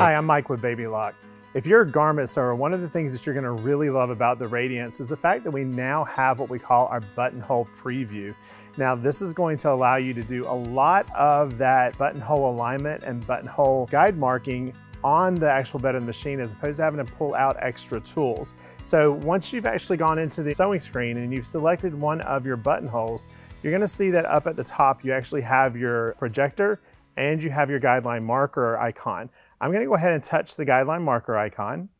Hi, I'm Mike with Baby Lock. If you're a garment sewer, one of the things that you're gonna really love about the Radiance is the fact that we now have what we call our buttonhole preview. Now, this is going to allow you to do a lot of that buttonhole alignment and buttonhole guide marking on the actual bed of the machine as opposed to having to pull out extra tools. So once you've actually gone into the sewing screen and you've selected one of your buttonholes, you're gonna see that up at the top, you actually have your projector and you have your guideline marker icon. I'm gonna go ahead and touch the guideline marker icon.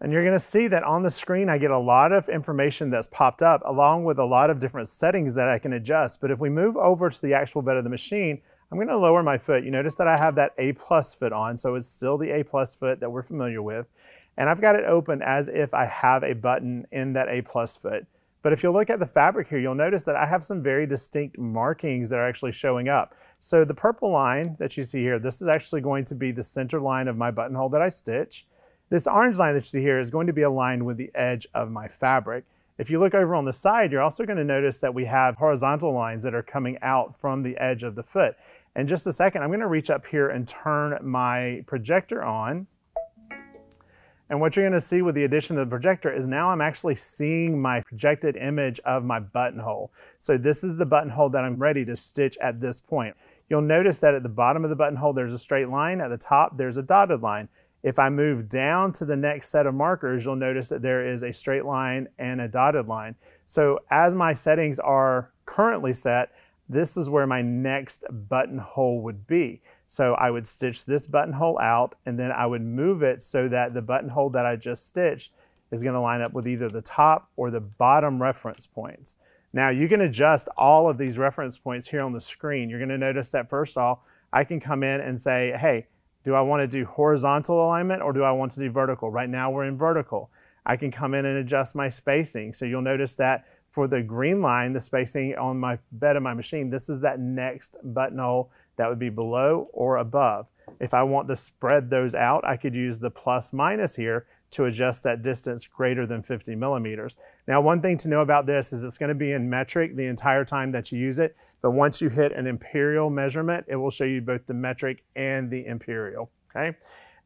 And you're gonna see that on the screen, I get a lot of information that's popped up along with a lot of different settings that I can adjust. But if we move over to the actual bed of the machine, I'm gonna lower my foot. You notice that I have that A plus foot on, so it's still the A plus foot that we're familiar with. And I've got it open as if I have a button in that A plus foot. But if you look at the fabric here, you'll notice that I have some very distinct markings that are actually showing up. So the purple line that you see here, this is actually going to be the center line of my buttonhole that I stitch. This orange line that you see here is going to be aligned with the edge of my fabric. If you look over on the side, you're also going to notice that we have horizontal lines that are coming out from the edge of the foot. In just a second, I'm going to reach up here and turn my projector on. And what you're gonna see with the addition of the projector is now I'm actually seeing my projected image of my buttonhole. So this is the buttonhole that I'm ready to stitch at this point. You'll notice that at the bottom of the buttonhole, there's a straight line. At the top, there's a dotted line. If I move down to the next set of markers, you'll notice that there is a straight line and a dotted line. So as my settings are currently set, this is where my next buttonhole would be. So I would stitch this buttonhole out and then I would move it so that the buttonhole that I just stitched is gonna line up with either the top or the bottom reference points. Now you can adjust all of these reference points here on the screen. You're gonna notice that first off, I can come in and say, hey, do I wanna do horizontal alignment or do I want to do vertical? Right now we're in vertical. I can come in and adjust my spacing. So you'll notice that for the green line, the spacing on my bed of my machine, this is that next buttonhole that would be below or above. If I want to spread those out, I could use the plus minus here to adjust that distance greater than 50 millimeters. Now, one thing to know about this is it's gonna be in metric the entire time that you use it, but once you hit an imperial measurement, it will show you both the metric and the imperial, okay?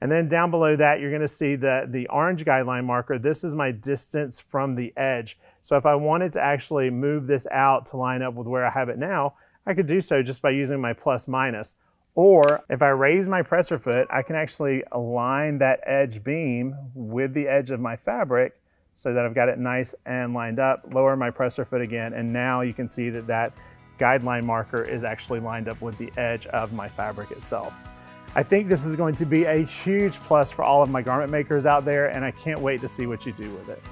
And then down below that, you're gonna see the, the orange guideline marker. This is my distance from the edge. So if I wanted to actually move this out to line up with where I have it now, I could do so just by using my plus minus. Or if I raise my presser foot, I can actually align that edge beam with the edge of my fabric so that I've got it nice and lined up, lower my presser foot again, and now you can see that that guideline marker is actually lined up with the edge of my fabric itself. I think this is going to be a huge plus for all of my garment makers out there, and I can't wait to see what you do with it.